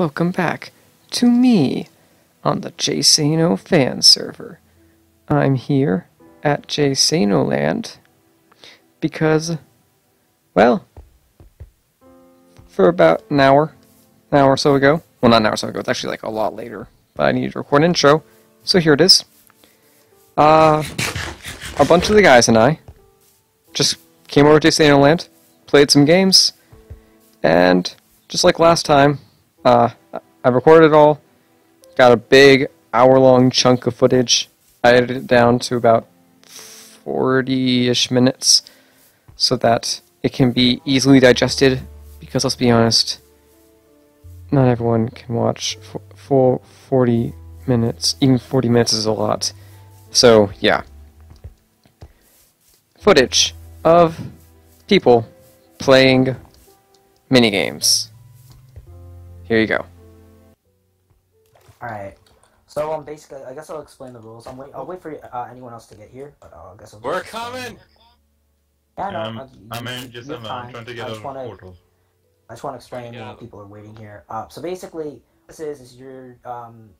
Welcome back to me on the Jsano fan server. I'm here at Jsano Land because, well, for about an hour, an hour or so ago. Well, not an hour or so ago. It's actually like a lot later. But I needed to record an intro, so here it is. Uh, a bunch of the guys and I just came over to Jsano Land, played some games, and just like last time, uh, I recorded it all, got a big hour-long chunk of footage. I edited it down to about 40-ish minutes so that it can be easily digested because let's be honest, not everyone can watch for, for 40 minutes. Even 40 minutes is a lot. So, yeah. Footage of people playing minigames. Here you go. Alright. So, um, basically, I guess I'll explain the rules. I'm wait- I'll wait for uh, anyone else to get here, but uh, I guess I'll We're coming! it. Yeah, no, Um, uh, I'm in, just you have I'm, I'm time. trying to I get out just of wanna- the portal. I just want to explain Yeah. while people are waiting here. Uh, so basically, this is is your um,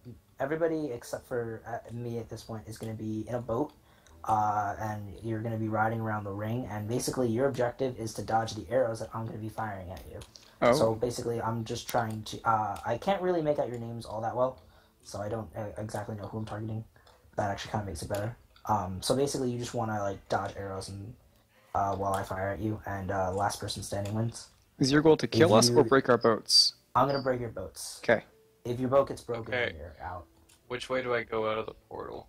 everybody except for uh, me at this point is going to be in a boat, uh, and you're going to be riding around the ring. And basically, your objective is to dodge the arrows that I'm going to be firing at you. Oh, So basically, I'm just trying to. Uh, I can't really make out your names all that well, so I don't uh, exactly know who I'm targeting. That actually kind of makes it better. Um, so basically, you just want to like dodge arrows and uh, while I fire at you, and uh, last person standing wins. is your goal to kill us you- or break our boats? I'm gonna break your boats. Okay. If your boat gets broken, Okay. you're out. Which way do I go out of the portal?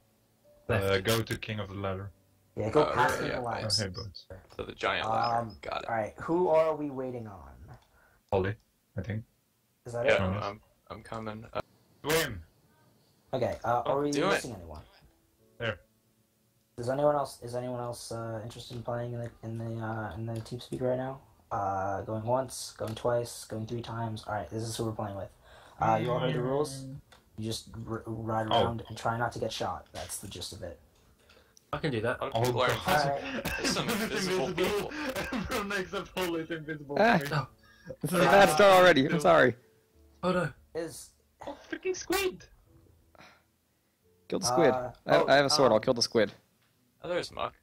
Uh, go to King of the Ladder. Yeah, go Oh, past yeah, the yeah, line. Oh, nice. hey, boats. The giant ladder. Um, Got it. All right, who are we waiting on? Holly, I think. Is that Yeah, it? Promise. I'm, I'm coming. Uh, Swim! Okay. Uh, Oh, are we do it. missing anyone? There. Is anyone else? Is anyone else uh, interested in playing in the in the uh, in the TeamSpeak right now? Uh, going once, going twice, going three times. All right, this is who we're playing with. Uh, you all heard the rules. You just r- ride Oh. around and try not to get shot. That's the gist of it. I can do that. a lot Oh, people are God. Some invisible people. Everyone except Holly is invisible. Ah. to. No. This is a bad start already. I'm sorry. Oh no. Is Oh, freaking squid! Kill the squid. Uh, I, oh, I have a sword. I'll um, kill the squid. Oh, there's Muck.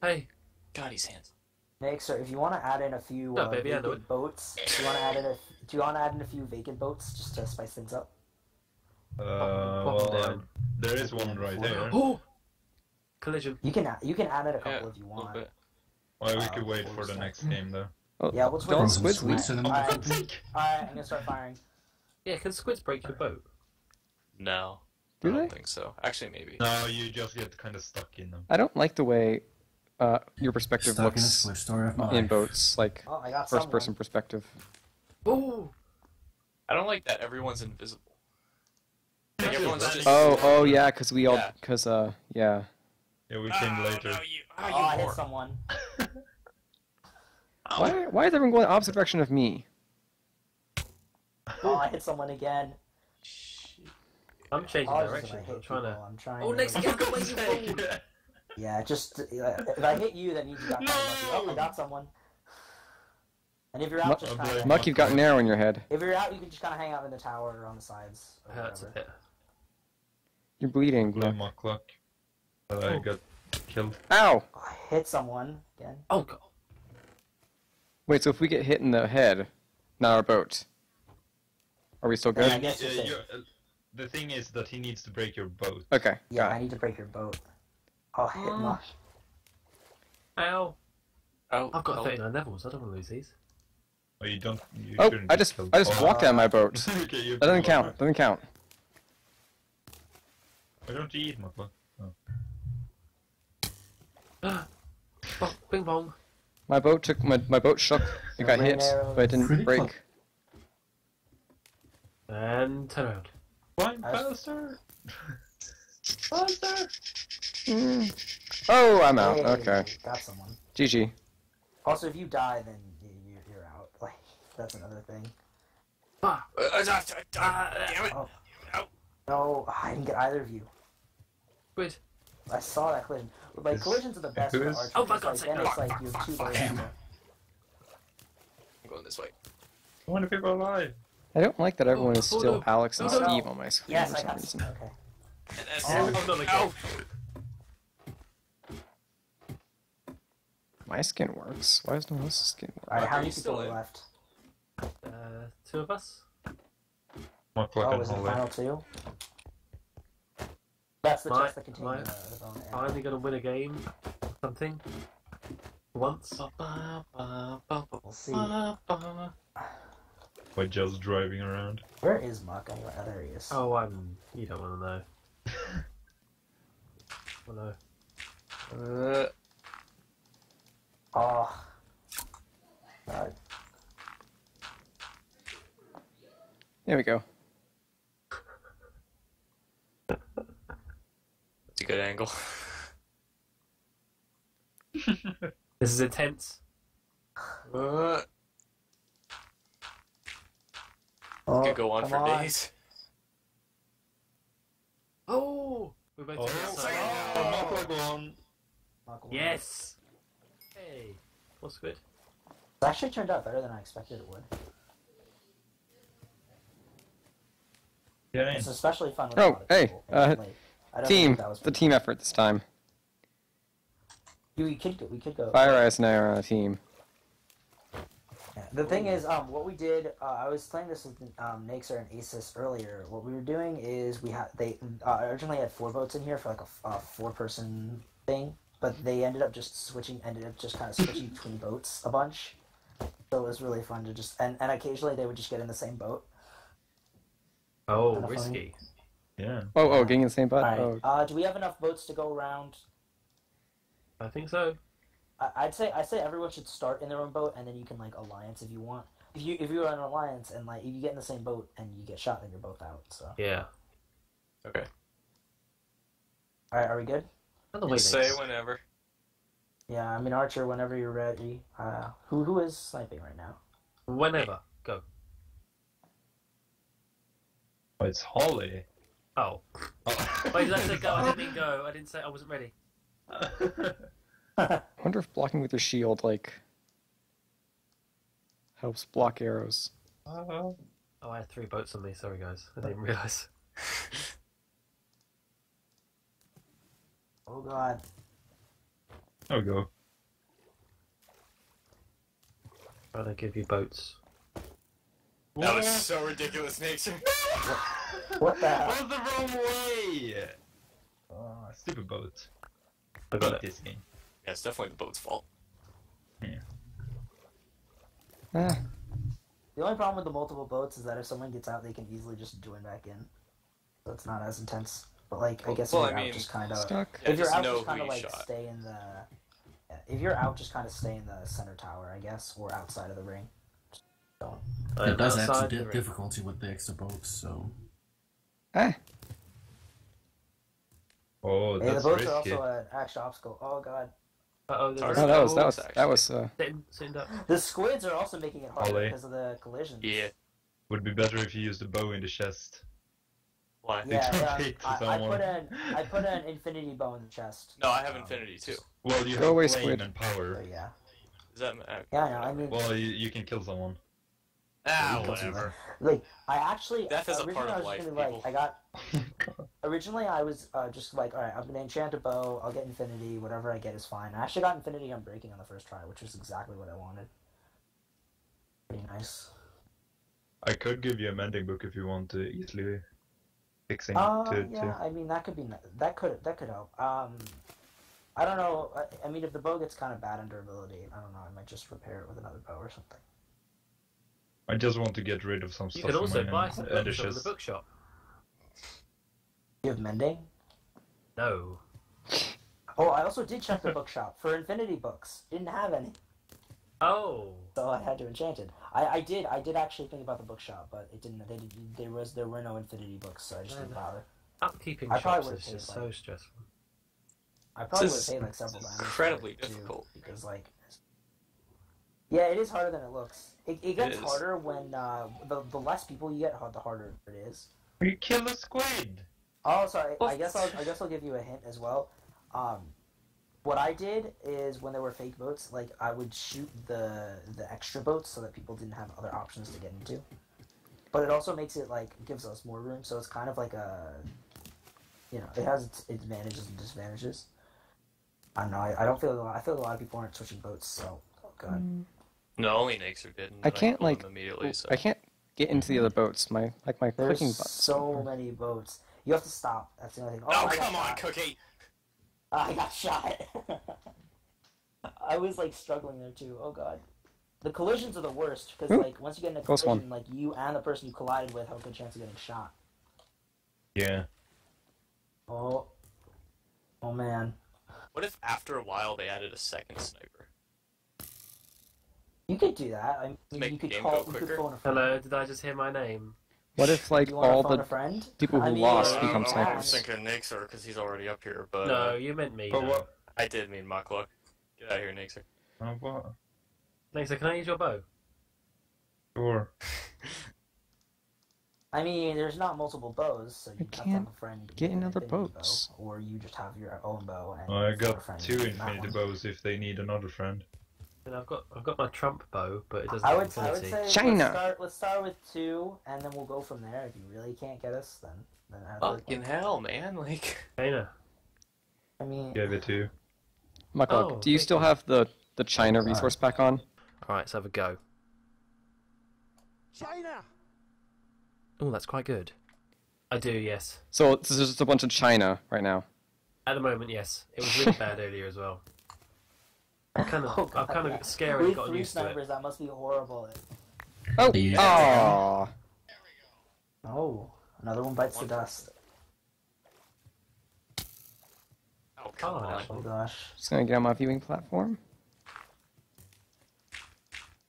Hey. God, he's handsome. Nick, sir, if you want to add in a few No, uh, baby, vacant boats, do you want to add in a do you want to add in a few vacant boats just to spice things up? Uh, well, down. there is one right there. Oh. Collision. You can add- you can add in a Yeah, couple if you want. bit. Well, we Uh, could wait for the next game though. Oh, Yeah, we'll just don't wait. squids Frozen leave? squids Alright. I'm gonna start firing. Yeah, can squids break your boat? No. Do I don't they? think so. Actually, maybe. No, you just get kind of stuck in them. I don't like the way uh, your perspective Stuck in a looks swift story of my in boats, like Oh, first-person perspective. Ooh! I don't like that everyone's invisible. Like, everyone's just. Oh, oh yeah, cause we all, Yeah. cause uh, yeah. Yeah, we came later. No, you, Oh, oh, I you hit someone. Why, why is everyone going the opposite direction of me? Oh, I hit someone again. I'm changing Oh, direction. I I'm trying to. I'm trying. Oh, to- next get away, you fool. Yeah, just uh, if I hit you, then you got kinda. Oh, I got someone. And if you're out, Muck- just kind of. Muck, you've got an arrow in your head. If you're out, you can just kind of hang out in the tower or on the sides. Or Hurts a whatever. Bit. You're bleeding. Blow Muck. my clock. But I got killed. Ow! Oh, I hit someone again. Oh god. Wait, so if we get hit in the head, not our boat, are we still Yeah, good? I guess Uh, you're safe. you're- uh, the thing is that he needs to break your boat. Okay, Yeah, got I it. need to break your boat. Oh, I hit Oh. Muck. Ow. Oh, I've got oh. 39 levels. I don't want to lose these. Oh, you don't. You Oh, I just. I just Oh, walked out of my boat. okay, That doesn't count. up. Doesn't count. Why don't you eat my clock? Oh, bing bong. My boat took my my boat shook. It got hit, but it didn't Pretty break. close. And turn around. Climb I- faster! faster! Mm. Oh, I'm out. Hey, Okay. Got someone. GG. Also, if you die, then you, you, you're out. Like, that's another thing. Ah. Uh, uh, uh, uh, damn it. Oh. No, I didn't get either of you. Squid. I saw that collision. Like, Is- collisions are the best who for archers. Oh, for It's God's like, then it's like you're too Fuck him. I'm going this way. How many people alive? I don't like that everyone is Oh, still no. Alex and No, no, no. Steve on my screen Yes, for some reason. Okay. And that's Oh, it. I'm not again. Ow. My skin works. Why does no one else's skin All work? right. How Are many you still people are in? left? Uh, two of us. Mark Oh, is it final two? That's the My- chest that contains my- the, the Finally gonna win a game. Something. Once. We'll see. By just driving around. Where is Mark anyway? Oh, there he is. Oh, I'm. You don't want to know. oh no. Uh, Oh. God. There we go. that's a good angle. This is intense. Uh, Oh, could go on come for days. Oh! We went Oh, to the outside. oh, Mark like one. Muck won. Yes! Hey! What's good? It actually turned out better than I expected it would. Yeah, It's especially fun with Oh, a lot of hey, people. uh, Like, I don't Team. think that was It's a team effort this time. You, we could go. We could go. Fire Ice and I are on a team. Yeah. The thing is, um, what we did, uh, I was playing this with um, Naxer and Asus earlier. What we were doing is we had they uh, originally had four boats in here for like a four-person thing, but they ended up just switching, ended up just kind of switching between boats a bunch. So it was really fun to just and, and occasionally they would just get in the same boat. Oh, Kinda risky. Yeah. Oh, oh, getting in the same butt? All right. Oh, Uh, do we have enough boats to go around? I think so. I- I'd say I say everyone should start in their own boat, and then you can like alliance if you want. If you if you're an alliance and like if you get in the same boat and you get shot, then you're both out. So Yeah. Okay. all right, are we good? And You say next. whenever. Yeah, I mean Archer, whenever you're ready. Uh, who who is sniping right now? Whenever. Go. Oh, it's Holly. Oh. Oh. Wait, did I say go? I didn't mean go. I didn't say I wasn't ready. I wonder if blocking with your shield, like, helps block arrows. oh. Oh, I had three boats on me. Sorry, guys. I didn't realise. Oh God, Oh, go. Trying to give you boats. That was so ridiculous, Naxer. what the hell? Was the wrong way! Oh, stupid boat. I got. This game. Yeah, it's definitely the boat's fault. Ah, The only problem with the multiple boats is that if someone gets out, they can easily just join back in. So it's not as intense. But like, I guess well, if I you're out, mean, just kind of stuck. Yeah, if you're just out, just kind of like shot. stay in the. If you're out, just kind of stay in the center tower, I guess, or outside of the ring. Just It does add outside some the di- ring. difficulty with the extra boats, so Ah, Oh, Hey, the that's boats risky. are also an extra obstacle. Oh God, Uh-oh, there's Sorry. oh, that was that was actually. that was. Uh, Sitting, sitting up. the squids are also making it harder Ollie. because of the collisions. Yeah. Would be better if you used the bow in the chest. Why? Yeah, yeah. hit I, I put an I put an infinity bow in the chest. No, I have Um, infinity too. Well, you Go have away, squid. and power. So yeah, Is that? Uh, yeah, no, I mean, Well, you, you can kill someone. Ah, whatever. like I actually Death is a originally part I of was life, gonna like. I got originally I was uh, just like all right I'm gonna enchant a bow I'll get infinity whatever I get is fine I actually got infinity on breaking on the first try which was exactly what I wanted pretty nice I could give you a mending book if you want to easily fixing uh to, yeah to. I mean that could be that could that could help um I don't know I, I mean if the bow gets kind of bad in durability I don't know I might just repair it with another bow or something I just want to get rid of some You stuff You could also buy some and books from the bookshop. you have mending No. oh I also did check the bookshop for infinity books didn't have any Oh. So I had to enchant it. I, I did I did actually think about the bookshop, but it didn't. They did, there was there were no Infinity books, so I just didn't bother. Upkeeping I probably shops would've is just like- so stressful. I probably would This have is paid like several diamonds. for incredibly it, too, difficult. because like. Yeah, it is harder than it looks. It, it gets is. harder when uh, the the less people you get, the harder it is. You kill a squid! Oh, sorry. I guess I'll I guess I'll give you a hint as well. Um, what I did is when there were fake boats, like I would shoot the the extra boats so that people didn't have other options to get into. but it also makes it like gives us more room. So it's kind of like a, you know, it has its advantages and disadvantages. I don't know. I, I don't feel. I feel a lot of people aren't switching boats. So, oh god. No, only Naxer did. and I can't, killed him like- immediately. So. I can't get into the other boats. My like my There's clicking button. so many boats. You have to stop. That's the only thing. Oh, oh I got come on, shot. Cookie! I got shot. I was like struggling there too. Oh god. The collisions are the worst because like once you get in a close one. collision, like you and the person you collided with have a good chance of getting shot. Yeah. Oh. Oh man. What if after a while they added a second sniper? You could do that. I mean, make you the could game call. go You could quicker? phone a friend. Hello, did I just hear my name? What if like Do you wanna all the a friend? people I who mean, lost uh, become I snipers? was thinking Naxer because he's already up here, but no, uh, you meant me. But no. what? I did mean Muckluck. Get out of here, Naxer. Uh, what? Next, can I use your bow? Sure. I mean, there's not multiple bows, so you have to have can't a friend get another infinity boats. bow, or you just have your own bow. And I phone a got two using that infinity bows if they need another friend. And I've got I've got my trump bow, but it doesn't I have would, I would say China. Let's start, let's start with two, and then we'll go from there. If you really can't get us, then then add a third Fucking hell, man! Like, China. I mean, Gave it two. Michael, Oh, do you still you. have the the China resource pack on? All right, let's have a go. China! Oh, that's quite good. I do, yes. So this is just a bunch of China right now. At the moment, yes. It was really bad earlier as well. I kind of, Oh, I've God, kind yeah. of scarily with gotten three used to it. that must be horrible. Oh, Yeah. aw. Oh, another one bites the dust. oh come Oh, on! Oh gosh. Just gonna get on my viewing platform.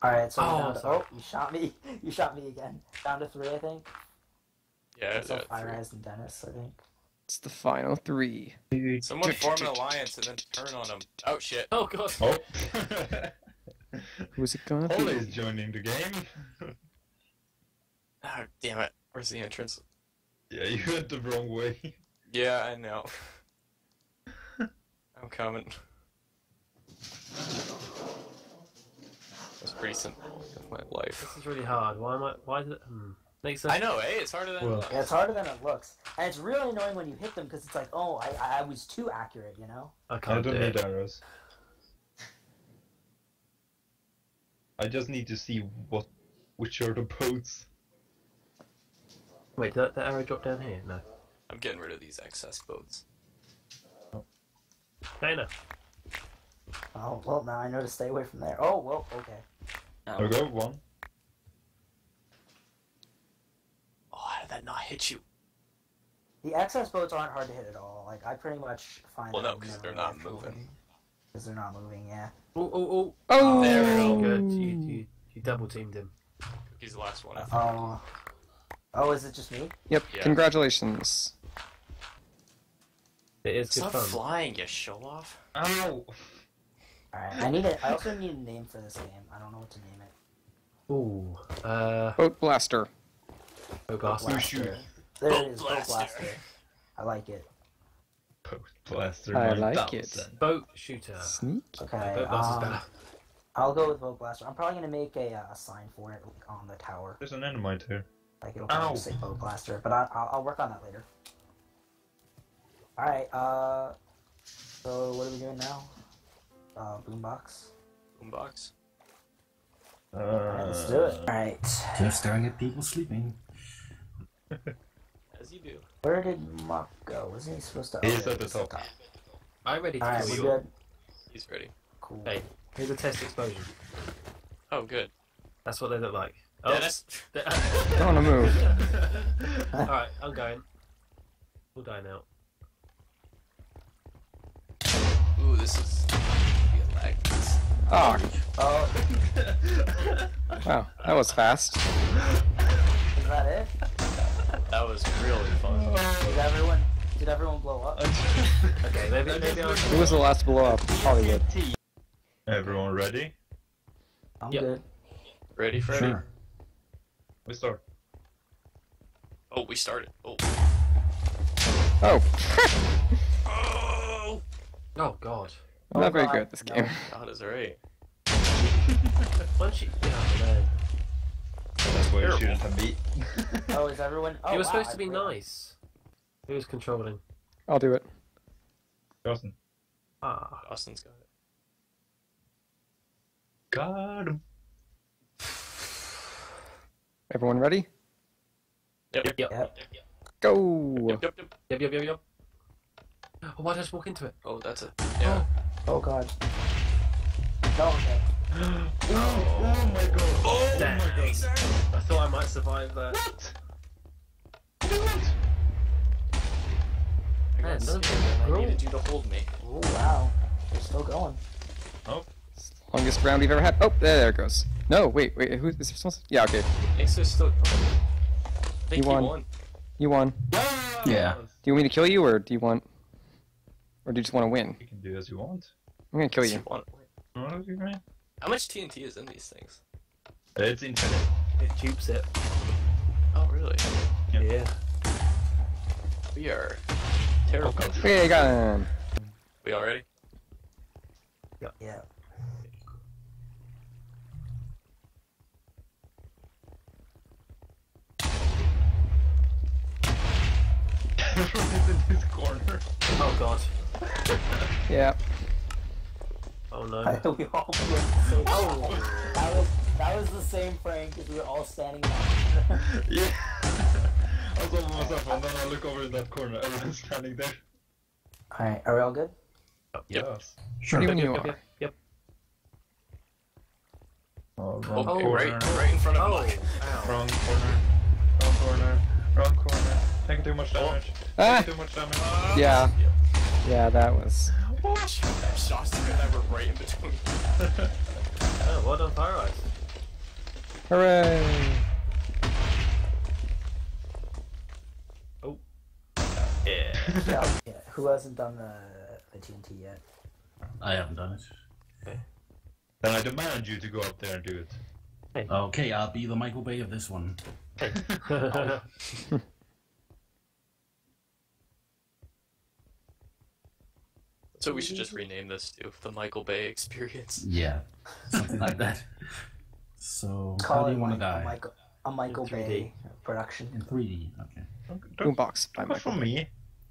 All right, so Oh, down to, oh, you shot me. You shot me again. Down to three, I think. Yeah, So yeah, Fire three. Eyes and Dennis, I think. It's the final three. Someone form an alliance and then turn on them. Oh shit! Oh god. Oh! Who's it gonna Holly be? is joining the game. Oh, damn it! Where's the entrance? yeah, you went the wrong way. Yeah, I know. I'm coming. That's pretty simple in my life. This is really hard. Why am I? Why is it? Hmm. Next, I know, eh? It's harder than Well- it looks. Yeah, it's harder than it looks, and it's really annoying when you hit them because it's like, oh, I, I was too accurate, you know. I I can't do don't need it. arrows. I just need to see what, which are the boats. Wait, did that, that arrow drop down here? No. I'm getting rid of these excess boats. Dana. Oh well, now I know to stay away from there. Oh well, okay. There we go, one. Oh, how did that not hit you? The excess boats aren't hard to hit at all. Like I pretty much find. Well, that no, I've 'cause never they're not moving. Because they're not moving. Yeah. Oh, oh, oh. Oh, There we go. Good. You, you, you double teamed him. He's the last one. I think. Oh. Oh, is it just me? Yep. Yeah. Congratulations. It is good Stop fun. flying, you show off. Ow! All right. I need it. I also need a name for this game. I don't know what to name it. Ooh. Uh. Boat blaster. Oh. Blaster. There Boat it is. Boat Blaster. blaster. I like it. Boat blaster. I like 9000. Boat shooter. Sneak. Okay. Boat blaster's um, better. I'll go with boat blaster. I'm probably gonna make a, uh, a sign for it like, on the tower. There's an enemy here. Like it'll probably Ow. say boat blaster, but I, I'll, I'll work on that later. All right. Uh. So what are we doing now? Uh, boombox. Boombox. Uh, Alright, let's do it. Alright. Just staring at people sleeping. As you do. Where did Muck go? Wasn't he supposed to? He's at the he's top. I'm ready to Alright, we're good. He's ready. Cool. Hey, here's a test explosion. Oh, good. That's what they look like. Oh, Dennis. Don't wanna move. Alright, I'm going. We'll die now. Ooh, this is. Be a. Oh, Oh, wow. That was fast. is that it? That was really fun. Did everyone? Did everyone blow up? Okay, maybe maybe I'll. Who was the last to blow up? Hollywood. Everyone ready? I'm Yep. good. Ready, Freddy? Sure. We start. Oh, we started. Oh. Oh, Oh! Oh god. I'm not very oh, God, good at this no. game. God is right. Once you. Yeah, man. boy terrible. shouldn't beat. Oh, is everyone? Oh, he was wow, supposed to be forgot. nice. Who was controlling? I'll do it. Justin. Ah. Austin's got it. Got him. Everyone ready? Yep. Yep. Yep. Yep. Go! Yep. Yep. Yep. Yep. Yep. Yep. yep. Oh, why did I just walk into it? Oh, that's it. Yeah. Oh god. No, okay. Oh, my god. Oh Dang. my god. I thought I might survive that. What? I got scared. are I cool. needed you to hold me. Oh wow. We're still going. Oh. Longest round we've ever had. Oh, there, there it goes. No, wait, wait. Who is there? Supposed. Yeah, okay. Ace is still. I think You he won. won. You won. Yeah. Do you want me to kill you, or do you want, or do you just want to win? You can do as you want. I'm gonna kill Yes, you. won. What do you mean? How much TNT is in these things? It's infinite. It dupes it. Oh, really? Yeah. Yeah. We are terrible. Okay. Okay, I got him. We all ready? Yeah. Everyone's in this corner. Oh god. Yeah. Oh no. I we all went the same. Oh, that was that was the same frame because we were all standing up. Yeah. I was on myself and then I look over in that corner. Everyone's standing there. all right, are we all good? Yep. Yes. Sure. Ready Yep, you yep, are. yep, yep. Oh, Oh, wrong okay, corner. right, right in front of Oh, mine. ow. Wrong corner. Wrong corner. Wrong corner. Taking too much damage. Ah! Taking too much damage. Yeah. Yeah, that was. Shostak and I were right in between. Oh, well done, Fire Eyes. Hooray! Oh. Yeah. Yeah. yeah. Who hasn't done the the TNT yet? I haven't done it. Then I demand you to go up there and do it. Okay, I'll be the Michael Bay of this one. So we should just rename this to the Michael Bay Experience. Yeah, something like that. So, how Call do it you want to Mike- a die? Michael a Michael Bay production In 3D, okay. Don't, don't Boombox by go for me.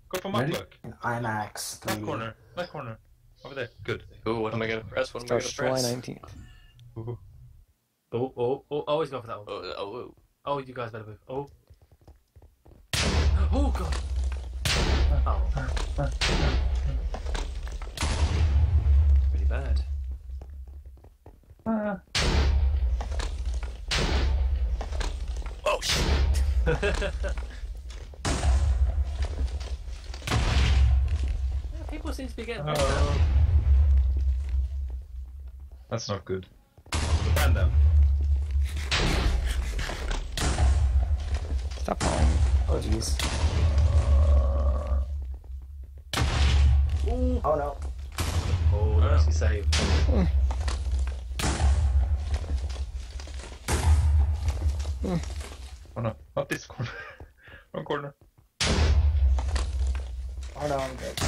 Go for my Ready? block. in IMAX. That 3D. corner. That corner. Over there. Good. Ooh, what am I gonna press? What am I gonna July press? 19th. Ooh. oh, oh, oh, always go for that one. Oh, oh, oh. Oh, you guys better move. Oh. Oh god. Oh. Pretty bad. Oh shit! yeah, people seem to be getting better. Uh, that's not good. Ban them. Stop following. Oh jeez. Ooh. Oh no. Oh, nicely saved. Hmm. Oh no, not this corner. Wrong corner. Oh no, I'm good.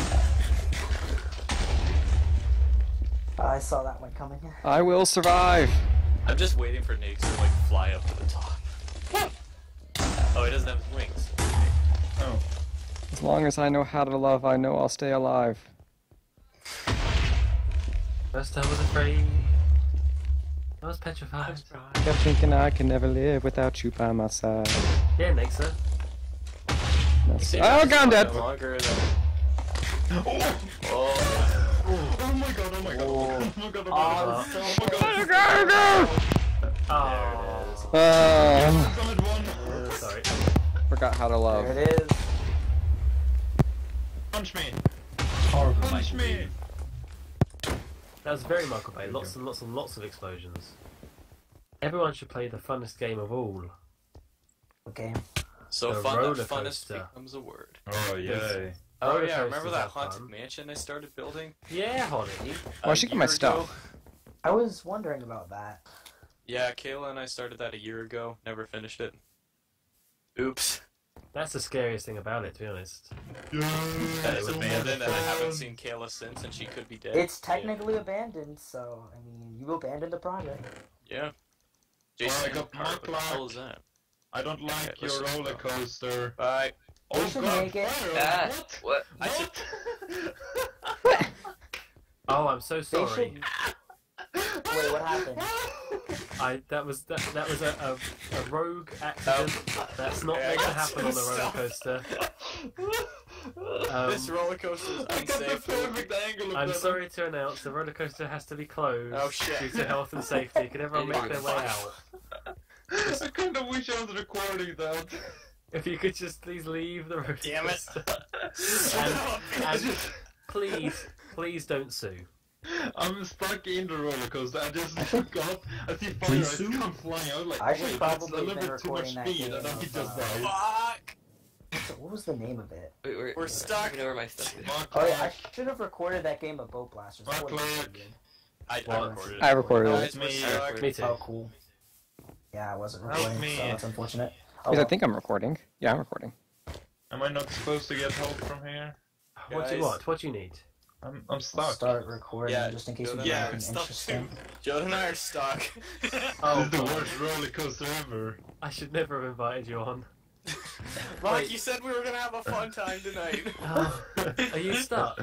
I saw that one coming. I will survive. I'm just waiting for Nate to like fly up to the top. Hmm. Oh, he doesn't have his wings. Oh. As long as I know how to love, I know I'll stay alive. First I was afraid. I was petrified. Kept thinking I can never live without you by my side. Yeah, next sir. That's- See, Oh that's god, I'm not dead! Longer than... Oh! my Oh, Oh my god, oh my god, oh my god, oh my god, Oh, my god, oh so my god. Oh my god, oh Oh. god! Oh. Uh, Solid one! Sorry. forgot how to love. There it is. Punch me! Horrible Punch Michael me! Bay. That was very Michael Bay. Lots and lots and lots of explosions. Everyone should play the funnest game of all. Okay. so The fun roller that funnest coaster. becomes a word. Oh, yeah. Oh yeah, remember that haunted fun. mansion I started building? Yeah, Holly. Oh, I a should get my stuff. ago? I was wondering about that. Yeah, Kayla and I started that a year ago. Never finished it. Oops. That's the scariest thing about it, to be honest. That is so abandoned, and I haven't seen Kayla since, and she could be dead. It's technically abandoned, so I mean, you abandoned the project. Yeah. Jason, I got my what the hell is that? I don't like Okay, your roller coaster. Bye. Oh should god, make it- fire! Ah, What? what? I should. Oh, I'm so They sorry. Should. Wait, what happened? I that was that, that was a, a, a rogue accident. That's not Okay, I meant to happen on the roller coaster. Um, this roller coaster is I got the perfect angle of I'm that. sorry to announce the roller coaster has to be closed Oh, shit. due to health and safety. Can everyone make their way out? I kind of wish I was recording that. If you could just please leave the roller Damn it. coaster. and, and please, please don't sue. I'm stuck in the roller coaster. I just look up. I see fire. Please I come flying. I was like, I should wait, that's a little bit too much speed, game and then he just uh, died. Fuck! What was the name of it? Wait, where, We're stuck. I where my stuff Oh yeah, I should have recorded that game of Boat Blasters. That My would've been clock. pretty good. I, I recorded it. I recorded it. Guys, we're Me. stuck. Me too. Oh cool. Yeah, I wasn't recording, me. so that's unfortunate. Oh, Because I think I'm recording. Yeah, I'm recording. Am I not supposed to get help from here? What do you want? What do you need? I'm I'm I'll stuck. start recording Yeah, just in case we yeah, do I'm anything interesting. too. Joe and I are stuck. Oh, this is oh. the worst roller coaster ever. I should never have invited you on. Mike, you said we were gonna have a fun time tonight. Oh, are you stuck?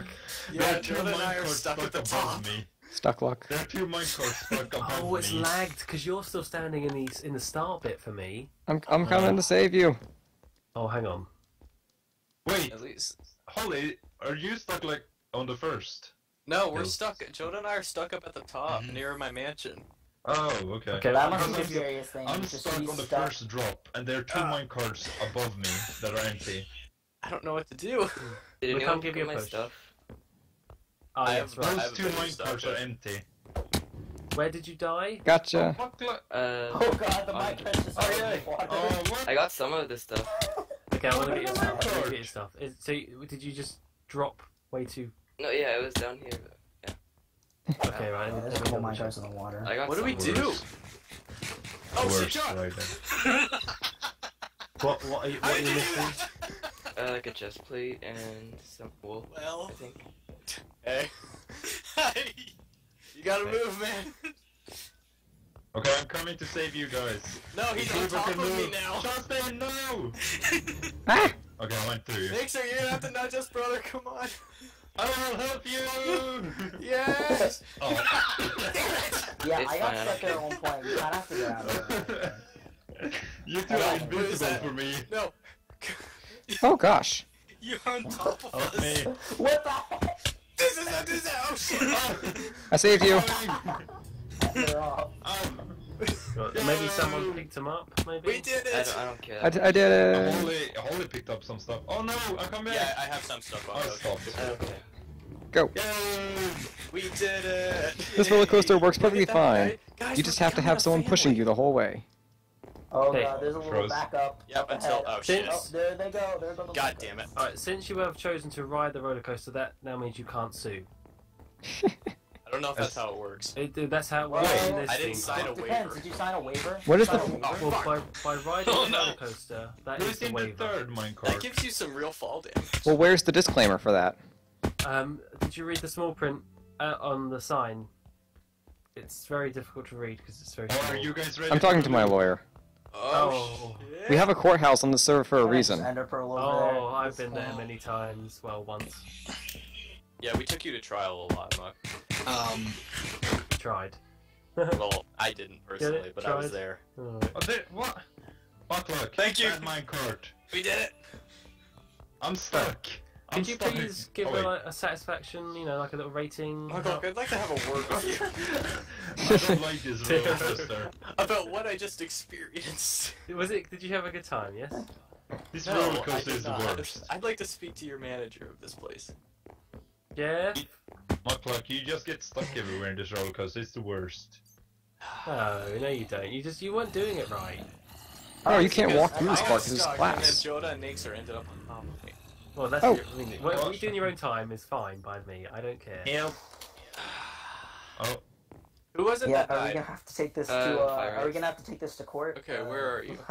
Yeah, there are Joe and I are minecarts stuck at the above top. me. Stuck luck. There are two minecarts stuck oh, above Oh, it's me. lagged because you're still standing in the in the start bit for me. I'm I'm coming to save you. Oh, hang on. Wait, At least. Holly, are you stuck like on the first? No, we're No. stuck. Joe and I are stuck up at the top near my mansion. Oh, okay. Okay, That must be I'm- the scariest thing. I'm just stuck be on the stuck. first drop, and there are two Ah. minecarts above me that are empty. I don't know what to do. Did We anyone can't give you my push. stuff? Oh, I have- right. I Those have two bit of stuff, minecarts are empty. Where did you die? Gotcha. Oh, fuck. Uh, Oh god, the mic press just Oh, fell yeah. water. Oh, what? I got some of this stuff. Okay, I want to get your stuff. I want to get your stuff. Is, so, did you just drop way too? No, yeah, it was down here. Okay, right. Yeah, let there's me a couple double check. minecarts in the water. I got What do we some. do? Worst. Oh shit, John! right there. What? What are you? What are you you missing? Uh, like a chest plate and some wool, Well, I think. hey. you gotta Okay. move, man. Okay, I'm coming to save you guys. No, he's on People top can of me move. now. Justin, no! Okay, I went through. Nixer, you're gonna have to nudge us, brother. Come on. I will help you! Yes. oh. Yeah, It's I got fine, stuck there at one point. You kind of have to get out of there. you two Oh, are what is invisible that? for me. No. Oh gosh. You're on top of Help us. me. What the heck? This is a disaster. Oh shit. I saved you. They're off. Um, Well, Maybe someone picked him up. Maybe. we did I it. don't, I don't care. I, d- I did it. Holly, Holly picked up some stuff. Oh no, I come back. Yeah, I have some stuff on. Oh, stop. I don't. Go. Yay! We did it. This roller coaster works perfectly fine. Guys, You just have to have someone pushing you the whole way. Oh Okay. god, there's a little Froze. backup. Yep, up until ahead. oh, oh shit. Oh, there they go. There go the God minecarts. damn it. All right. Since you have chosen to ride the roller coaster, that now means you can't sue. I don't know if that's how it works. It, that's how it Well, works in this I didn't sign park. a Depends. waiver. Did you sign a waiver? What is Sign the- waiver? Oh, Well, fuck. by, by riding Oh, the no. roller coaster, that Who's is the in the waiver. third That gives you some real fall damage. Well, where's the disclaimer for that? Um, did you read the small print uh, on the sign? It's very difficult to read because it's very Oh, small. are you guys ready? I'm talking to my lawyer. Oh. shit. We have a courthouse on the server for a reason. just Ender Oh, there. I've been there many times. Well, once. Yeah, we took you to trial a lot, Muck. Um, Tried. well, I didn't personally, but I was there. Oh. Oh, there, what? Fuck luck. Thank you. Bad minecart. We did it. I'm stuck. I'm Could you stuck. please give oh, her like, a satisfaction, you know, like a little rating? Muck, I'd like to have a word with you I don't like this roller coaster. about what I just experienced. Was it? Did you have a good time? Yes. This No, roller coaster is the worst. I'd like to speak to your manager of this place. Yeah. Muck luck, you just get stuck everywhere in this roller coaster. It's the worst. No, no, you don't. You just you weren't doing it right. Oh, you can't walk through this got part because it's stuck, glass. And then Joda and Nixer ended up on top of me. Well, that's Oh. your, I mean, what, what you do in your own time is fine by me. I don't care. Help. Oh, Who was it Yeah, that are we gonna have to take this Uh, to? Uh, are we gonna have to take this to court? Okay, Uh, where are you?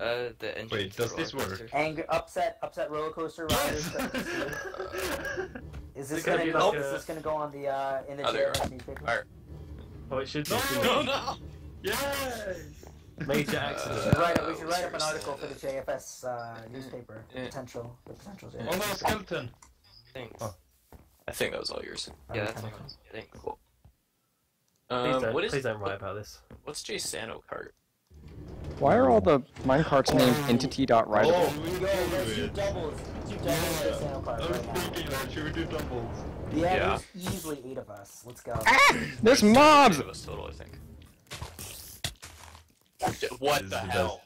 Uh, the entrance. Wait, does this work? coaster. Anger, upset, upset roller coaster riders. is this gonna gonna go? like is this gonna go on the uh, in the Oh, there you jail are. newspaper? Alright. Oh, it should be. No! shouldn't no! Yay! Major accident. should write, we Uh, should write up an article for the JFS uh, newspaper. The Eh. potential, the potential. Oh no, skeleton! Thanks. Oh. I think that was all yours. Yeah, that's Okay. fine. Thanks. Cool. Please Um, don't, what is please don't write about this. what's Jsano cart? Why are all the minecarts named Oh. entity.writable? Oh, we Yo, do let's do doubles. Let's do doubles for Santa I right now. thinking that, should we do doubles? Yeah, Yeah. there's easily eight of us. Let's go. Ah! There's mobs! Eight of us total, I think. What This the is the hell?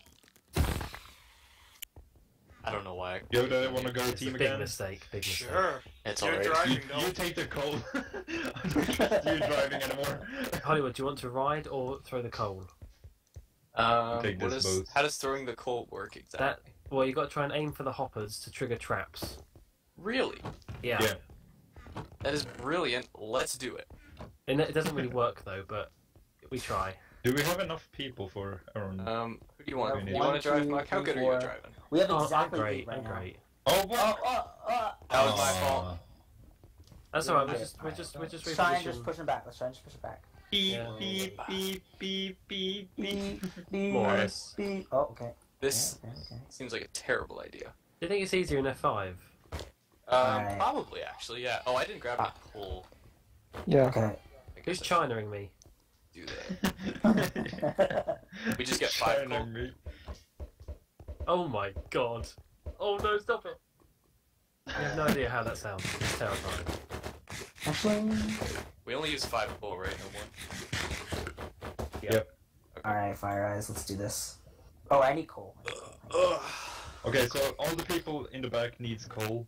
I don't know why. Yoda, wanna go It's a team big again? mistake. Big mistake. Sure, it's You're alright. driving, You, you take the coal. I don't trust you driving anymore. Hollywood, do you want to ride or throw the coal? Um, Take what this is- how does throwing the colt work That exactly? well, you got to try and aim for the hoppers to trigger traps. Really? Yeah. Yeah. That is brilliant. Let's do it. And it doesn't really work though, but we try. Do we have enough people for our own? Um, who do you want? Do you want to drive, two, Mark? How good are you driving? We have Oh, exactly I'm great. right I'm now. great. oh, Oh, what? oh, oh. That was my fault. That's alright. We're just we're just we're just Let's try and just reposition. push him back. Let's try and just push him back. Beep, Yeah. beep, beep, beep, beep, beep. Beep, More or less. beep. Oh, okay. This Okay, okay, okay. seems like a terrible idea. Do you think it's easier in F5? Um, Alright. probably actually, yeah. Oh, I didn't grab any coal. Yeah. Okay. Who's I should Chinaing me? do that. We just get five China coal. me. Oh my god! Oh no! Stop it! I have no idea how that sounds. It's terrifying. Actually, We only use five coal, right? No more. alright, Fire Eyes, let's do this. Oh, I need coal. Ugh. Okay, so all the people in the back needs coal.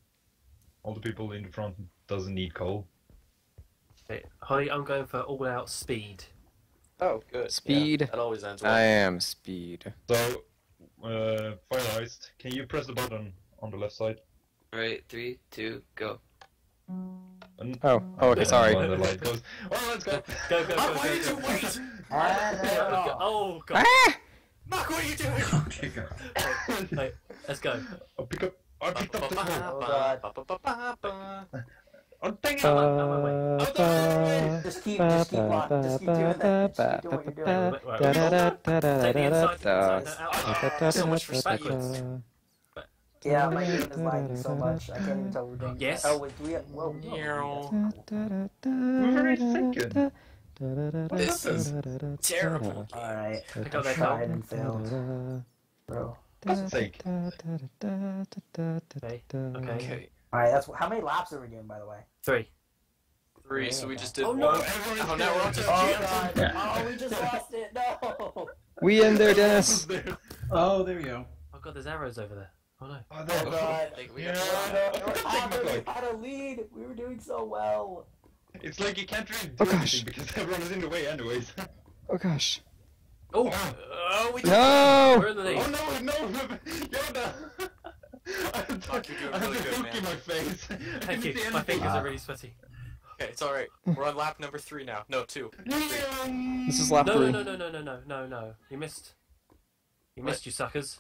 All the people in the front doesn't need coal. Okay, Holly, I'm going for all-out speed. Oh, good. Speed. Yeah, that always ends well. I am speed. So, uh, Fire Ice, can you press the button on the left side? Alright, three, two, go. And- Oh, oh, okay, sorry. When the light goes. Oh, let's go. Go go go go! what are you go, go. Wait! Ah, Yeah, no, let's go. Oh god! Ah! Mark, what are you doing? Okay, go. Wait, let's go. I'll pick up. I picked up the coal. Oh, God. Oh, dang it! Ba, Just keep, just keep, ba, on, just keep doing ba, that. ba, Just keep doing what you're ba, doing. Take the da, inside, da, inside, da. out. Da, da, So much da, for da, backwards. da. Yeah, my game is lagging so much. I can't even tell what we're doing. Yes. Oh, wait, do we have... Whoa, no. We're very thinking. This is terrible. Alright, Pick up that tried and failed. Bro. God's sake. Okay. Okay. Okay. Alright, that's... How many laps are we doing, by the way? Three. Three, so we just did Oh, one. no. Oh, now we're on to Oh, Jam. God. Oh, we just lost it. No! We in there, Dennis. Oh, there we go. Oh god, there's arrows over there. Oh no. Oh, there. God. Like, we Yeah, have No, no, Take we had a lead. We were doing so well. It's like you can't really do Oh, gosh. anything because everyone is in the way anyways. Oh gosh. Oh! Oh, we did No! We're in the lead. oh no, no, Yoda! I have Fuck, you're doing I have really the good, hook man. in my face. I Thank couldn't you. see My anything. fingers Ah. are really sweaty. Okay, it's alright. We're on lap number three now. No, two. This is lap No, three. no, no, no, no, no, no, no. No. You missed. You missed, you suckers.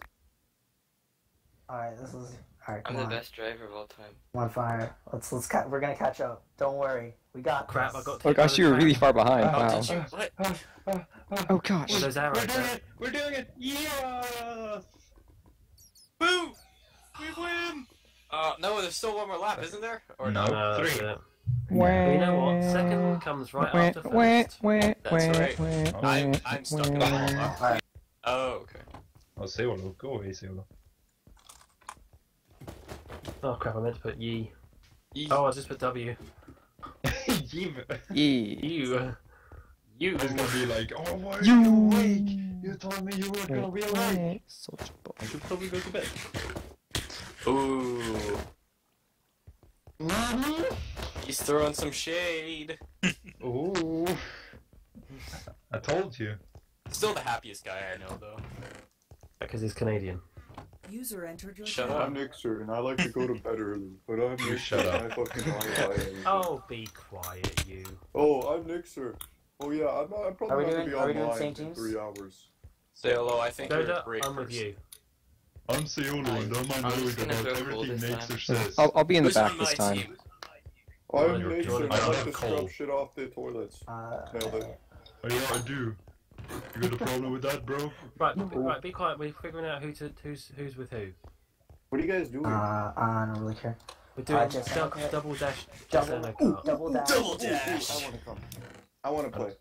Alright, this is... Alright, I'm the on. best driver of all time. Come on, Fire. Let's, let's... Ca- we're gonna catch up. Don't worry. We got Crap, this. I got. Oh gosh, you were really far behind. How Wow. did you? What? Ah, ah, ah. Oh gosh. Well, those arrows. We're doing it! We're doing it! Yes! Boo! We win! Uh, no, there's still one more lap, isn't there? Or No. no? No, Three. it. But you know what? Second comes right after first. That's right. I'm, I'm stuck in the wall. Alright. Oh, okay. Oh, Seolo. Go away, Seolo. Oh crap! I meant to put ye. Ye- Oh, I just put W. Yeev. Yee. You. You. It's gonna be like, oh, why are You. you awake? You told me you were gonna be awake. Soldier boy. I should probably go to bed. Ooh. He's throwing some shade. Ooh. I told you. Still the happiest guy I know, though. Because he's Canadian. User entered your Shut channel. up. I'm Nixer, and I like to go to bed early, but I'm You Nixer, shut up. I fucking lie. Oh, be quiet, you. Oh, I'm Nixer. Oh yeah, I'm, I'm probably we not doing- gonna be are we doing online in teams? three hours. Say hello, I think you're a great I'm with you. I'm Seolo, and I'm I'm annoyed about everything cool this Nixer says. I'll, I'll be in the Who's back this time. team? I'm wanna- Nixer, and I to like to scrub shit off the toilets. Uh, Nailed it. Oh, yeah, I do. You got a problem with that, bro? Right, be, right. Be quiet. We're figuring out who to who's who's with who. What are you guys doing? Uh, I don't really care. We're doing Uh, just- dou- okay. double dash. Double, Double. ooh, double dash. Double dash. I want to come. I want to play.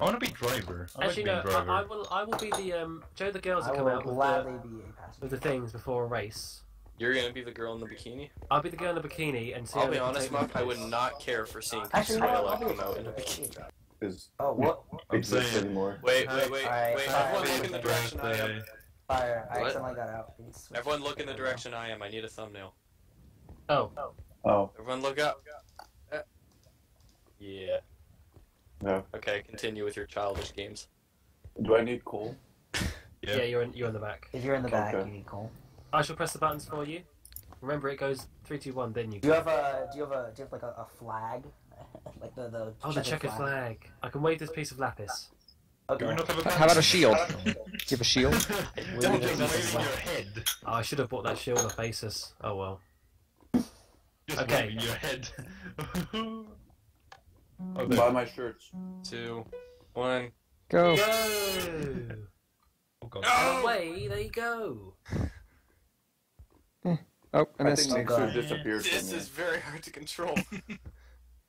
I want to be driver. I Actually, like no. driver. I, I will. I will be the um. Joe, the girls I that come will out with the, be a with the things before a race. You're gonna be the girl in the bikini. I'll be the girl in the bikini and see. I'll be honest, take my Muck. I would not care for seeing Actually, you know? Skylar I'll be a come out in a bikini. Is Oh, what? I'm exist saying- anymore? Wait, wait, wait, Alright, wait. alright. Everyone look in the direction I am. Fire. I What? accidentally got out. Please. Everyone look in the direction I am. I need a thumbnail. Oh, Oh, Everyone look up. Yeah. no. Okay, continue with your childish games. Do I need coal? yeah, Yeah. you're in. You're in the back. If you're in the back, Okay. you need coal. I shall press the buttons for you. Remember, it goes three, two, one. Then you. Do you have a? Do you have a? Do you have like a, a flag? like the the. Oh, the checkered flag. I can wave this piece of lapis. Do Okay. we not have a How about a shield? Don't you have a shield? Don't just wave in your head. Oh, I should have bought that shield off Asus. Oh well. Just Okay. in your head. oh, Buy my shirts. Two, one. Go. Go! Oh, God. Oh, Away, there you go. Eh. Oh, I I missed. think oh, God. Nixer disappeared This from me. is very hard to control.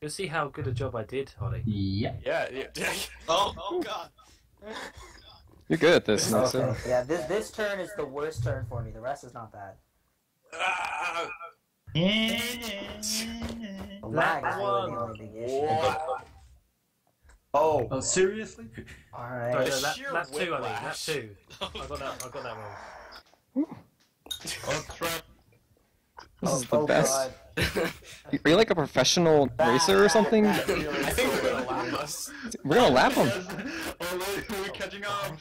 You'll see how good a job I did, Holly. Yeah. yeah, yeah. Oh, oh god. You're good at this, Nixon. Okay. Yeah. This this turn is the worst turn for me. The rest is not bad. Ah, lag is really the only big issue. Oh, Oh, seriously? Alright. Sorry, right. no, lap, sheer two, I mean, lap whiplash. two. I got that. I got that wrong. Oh, crap. This Oh, is the oh best. God. Are you like a professional racer or something? that really I think we're gonna lap bad. us. We're gonna lap him. Yes. Oh, we're catching up.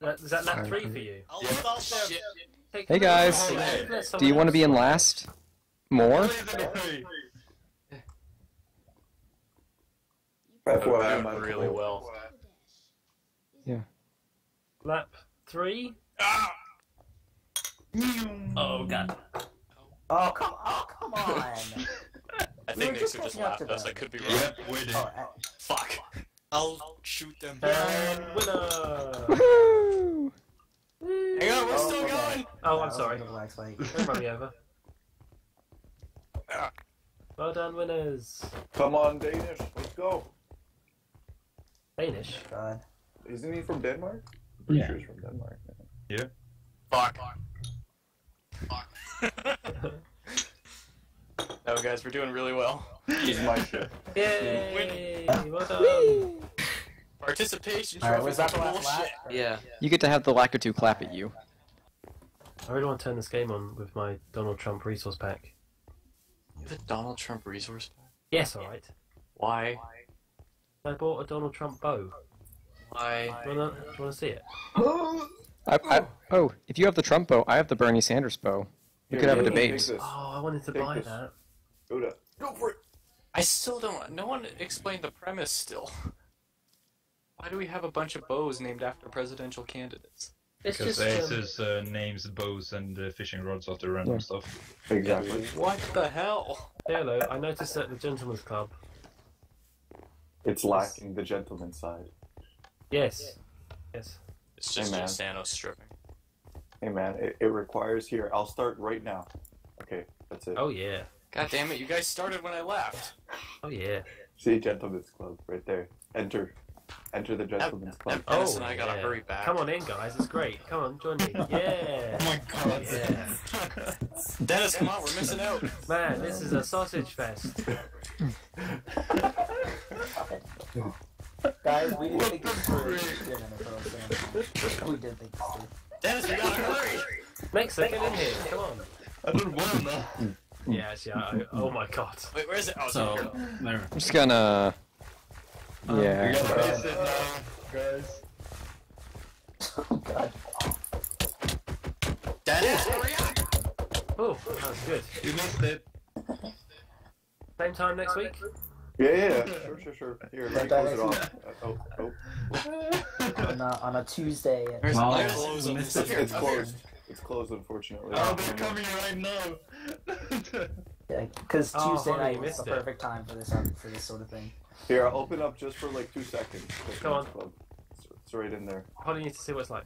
That, is that lap three for you? I'll stop there. Take Hey, guys. Do you want to be in last? More? Blaze it away. That's That why went really coal. well. Lap three? Ah! Oh, God. Oh come! Oh come on! I We think were just Nixer just catching up lapped to us. I could be wrong. Yep, we did. Oh, uh, Fuck. I'll shoot them. And winner! Woohoo! Hang on, we're Oh, still going. Oh, I'm sorry. bit of a lag spike. Don't run me over. Ah. Well done, winners. Come on, Danish. Let's go. Danish. God. Isn't he from Denmark? I'm pretty Yeah. sure he's from Denmark. Yeah? Fuck. Fuck. no, guys, we're doing really well. He's my shit. Yay! Well done. Participation All right. trophies Was that the last lap? bullshit. Yeah. You get to have the Lakitu clap at you. I really want to turn this game on with my Donald Trump resource pack. You have a Donald Trump resource pack? Yes, alright. Why? I bought a Donald Trump bow. Why? Do you wanna, do you wanna see it? I, I, oh, if you have the Trump bow, I have the Bernie Sanders bow. We could have a debate. Oh, I wanted to Take buy this. that. Go to. Go for it. I still don't. No one explained the premise still. Why do we have a bunch of bows named after presidential candidates? It's Because just. Um, Aces uh, names bows and uh, fishing rods after random Yeah. stuff. Exactly. What the hell? hello, I noticed at the Gentleman's Club. It's lacking the gentleman's side. Yes. Yes. It's just Hey, man. Sanos stripping. Hey man, it, it requires here. I'll start right now. Okay, that's it. Oh, yeah. God damn it! You guys started when I left. Oh, yeah. See, gentleman's club right there. Enter, enter the gentleman's club. That- Dennis oh, and I gotta yeah. hurry back. Come on in, guys. It's great. Come on, join me. Yeah. Oh my god. Yeah. Dennis, come on, we're missing out. Man, this is a sausage fest. Guys, we didn't think this through. We did think this through. Dennis, we gotta hurry. Mixer, get in here. Come on. I don't wanna. Yeah, actually, I, I, oh my god. Wait, where is it? Oh, it's So, there. I'm just gonna. We Yeah. gotta face it now, guys. Oh God. Dennis, hurry up. Oh, that was good. You missed it. Same time next week? Yeah, yeah, yeah. Sure, sure, sure. Here, let me close it off. Uh, oh, oh. On a, on a Tuesday. At, Well, the yes, close we on missed this? it. It's closed. It's closed, unfortunately. Oh, they're coming right now. Because Oh, Tuesday honey, night you was the it. perfect time for this um, for this sort of thing. Here, I'll open up just for like two seconds. Come on. Club. It's right in there. Holly needs to see what it's like.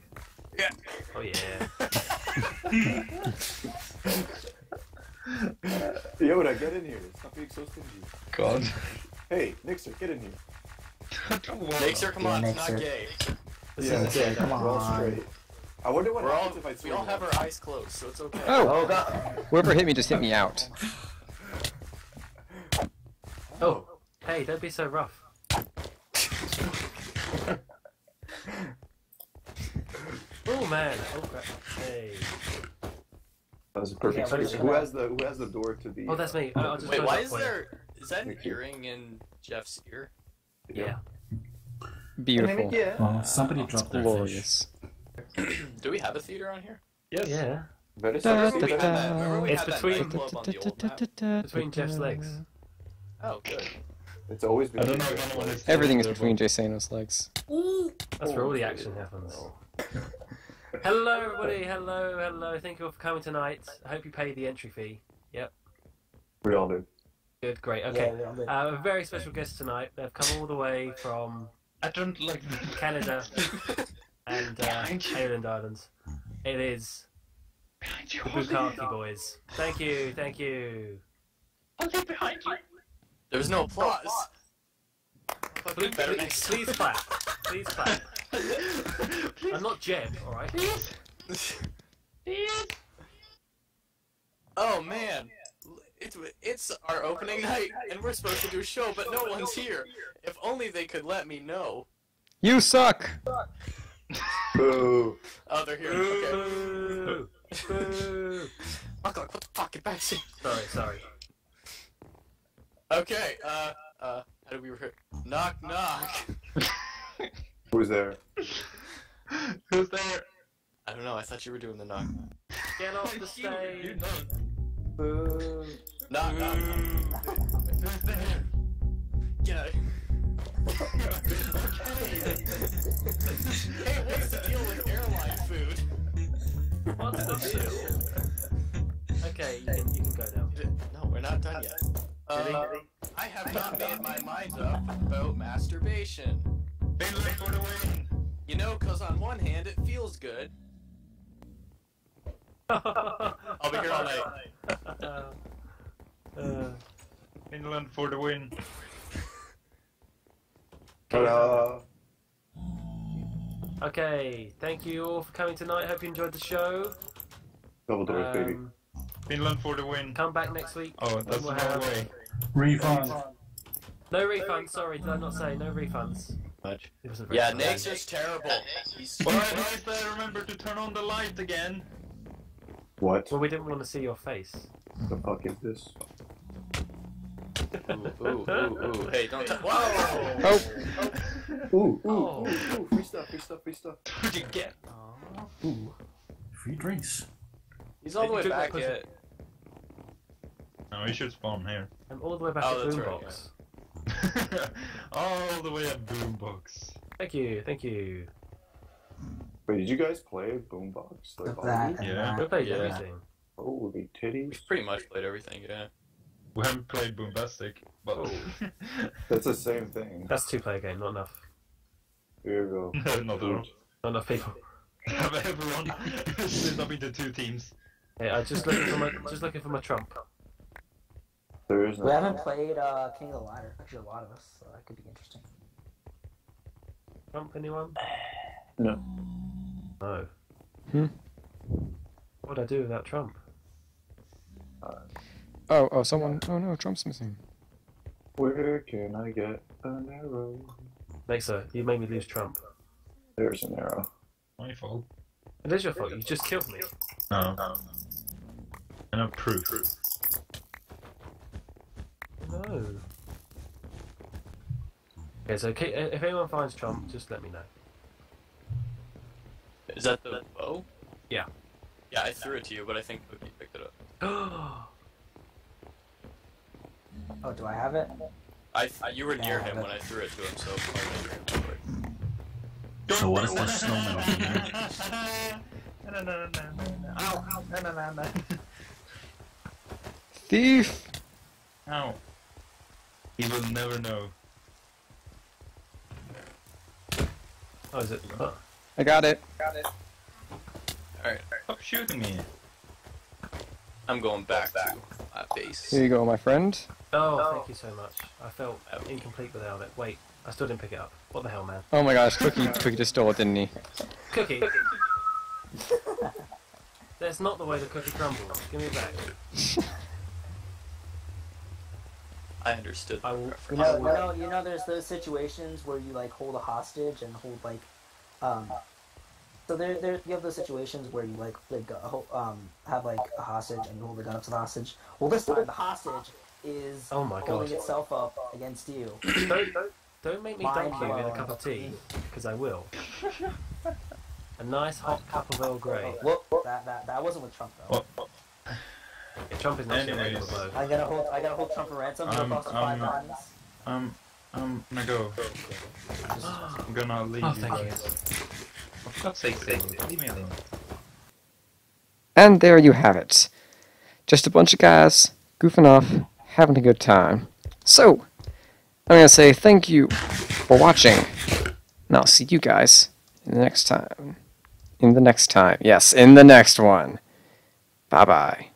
Yeah. Oh yeah. Yoda, get in here. Stop being so stingy. God. Hey, Nixer, get in here. Nixer, come Yeah, on, it's Nixer. not gay. This Yeah, is yeah, come We're all on. straight. I wonder what We're all, if I we all have left. our eyes closed, so it's okay. Oh, Oh god. whoever hit me just hit me out. Oh, hey, don't be so rough. oh man. Oh crap. Hey. That was a perfect Yeah, what is swing. it? Who has the Who has the door to the? Oh, that's me. I'll just Wait, why is for there. Is that an earring in Jeff's ear? Yeah. Beautiful. Yeah. Well, somebody dropped their fish. Glorious. Do we have a theater on here? Yes. Yeah. Very Da, sorry. da, We had that- remember we It's between- nightclub on the old map? Between Jeff's legs. Oh, good. It's always been. I don't know if anyone is. Everything is between Jsano's legs. That's where all the action happens. Hello, everybody. Hello, hello. Thank you all for coming tonight. I hope you paid the entry fee. Yep. We all do. Good, great. Okay. we all. Uh, a very special guest tonight. They've come all the way from I don't like. Canada and uh, Behind. Ireland Islands. It is Behind you. the Bukaki boys. Thank you, thank you. Holly behind you. There was no applause. Please, Better please, next please clap. Please clap. I'm not Jeb, alright? Please Oh man, it's it's our opening night, and we're supposed to do a show, but no one's here. If only they could let me know. You suck! Boo. Oh, they're here. Okay. Boo! Boo! Fuck, like, what the fuck? Get back. Sorry. Sorry, sorry. Okay. Uh, uh, how do we re- knock knock? Who's there? Who's there? I don't know. I thought you were doing the knock. Get off the You stage. know. Boo. Knock knock. Who's there? Get out. Hey, what's the deal with airline food? What's the deal? Okay, you can, you can go now. No, we're not done yet. Uh, I have not made my mind up about masturbation. Finland for the win. You know, cause on one hand it feels good. I'll be here all night. Uh, Finland for the win. Ta-da. okay, thank you all for coming tonight. Hope you enjoyed the show. Double doors, baby. Um, Finland for the win. come back next week. Oh, that's We'll no have- way. Refund. No refunds. Sorry, did I not say no refunds? Much. It wasn't very Yeah, fun. Nixer's terrible. He's Why did I remember to turn on the light again? What Well, we didn't want to see your face. What the fuck is this? Ooh, ooh, ooh, ooh. Hey, don't. T- Whoa! Oh, Ooh, ooh, Oh. ooh, ooh, free stuff, free stuff, free stuff. What'd you get? Ooh. Free drinks. He's all the way back pussy. yet. No, we should spawn here. I'm all the way back Oh, at that's right, Boombox. All the way at Boombox. Thank you, thank you. Wait, did you guys play Boombox? Like, that already? and Yeah. We played Yeah. everything. Holy titties. We've pretty much played everything, yeah. We haven't played Boombastic, but Oh. That's the same thing. That's two-player game, not enough. Here you go. not at all. Not enough people. Have everyone split up into two teams. Hey, I just looking for my just looking for my trump. There is no. We haven't played uh, King of the Ladder. Actually, a lot of us, so that could be interesting. Trump, anyone? No. No. Hmm. What'd I do without Trump? Oh, oh, someone. Oh no, Trump's missing. Where can I get an arrow? Mesa, you made me lose Trump. There's an arrow. My fault. It is your fault. You just killed me. No. no. And a proof. No. Okay, so if anyone finds Trump, just let me know. Is that the bow? Yeah. Yeah, I threw it to you, but I think Cookie picked it up. Oh, do I have it? I th- you were near him when I threw it to him, so I'll measure him real quick. So what is this snowman over here? Ow, ow, no, no, no, no. Thief! Ow. He will never know. Oh, is it? Oh. I got it. Got it. Alright, Stop shooting me. I'm going back to my base. Here you go, my friend. Oh, thank you so much. I felt incomplete without it. Wait, I still didn't pick it up. What the hell, man? Oh my gosh, Cookie, Cookie just stole it, didn't he? Cookie! That's not the way the cookie crumbles. Give me it back. I understood. I will. You know, you know, you know. There's those situations where you like hold a hostage and hold like, um. So there, there, you have those situations where you like, like, uh, um, have like a hostage and you hold the gun up to the hostage. Well, this time the hostage is Oh my holding God. itself up against you. don't, don't, don't make me Mind dunk you in a cup of tea, because I will. A nice hot cup of Earl Grey. Whoop, that, that, that wasn't with Trump though. What? Yeah, Trump is not Anyways. shit blow. I gotta hold, I gotta hold Trump for ransom. He'll Um, cost us five um, buttons. Um, I'm gonna go. I'm gonna leave Oh, you thank you. guys. For God's sake, Satan, leave me alone. And there you have it. Just a bunch of guys goofing off, having a good time. So, I'm going to say thank you for watching. And I'll see you guys in the next time. In the next time. Yes, in the next one. Bye bye.